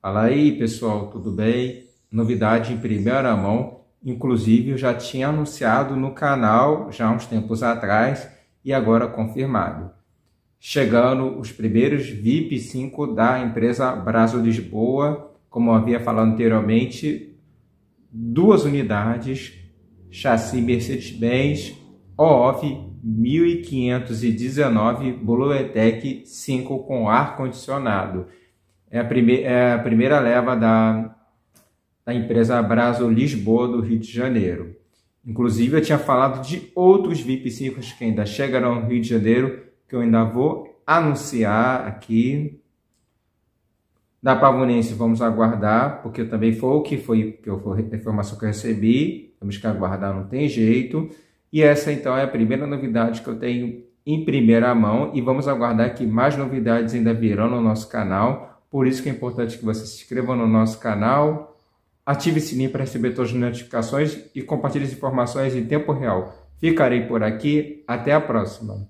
Fala aí, pessoal, tudo bem? Novidade em primeira mão, inclusive eu já tinha anunciado no canal já uns tempos atrás e agora confirmado. Chegando os primeiros VIP 5 da empresa Brasil Lisboa, como havia falado anteriormente, duas unidades, chassi Mercedes-Benz OOF 1519 Bluetech 5 com ar-condicionado é a, prime é a primeira leva da, da empresa Brasil Lisboa do Rio de Janeiro. Inclusive, eu tinha falado de outros VIP 5 que ainda chegarão ao Rio de Janeiro, que eu ainda vou anunciar aqui. Da Pavonense, vamos aguardar, porque também foi o que foi, que eu, foi a informação que eu recebi. Temos que aguardar, não tem jeito. E essa, então, é a primeira novidade que eu tenho em primeira mão. E vamos aguardar que mais novidades ainda virão no nosso canal. Por isso que é importante que você se inscreva no nosso canal, ative o sininho para receber todas as notificações e compartilhe as informações em tempo real. Ficarei por aqui, até a próxima!